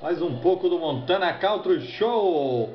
mais um pouco do Montana Country Show.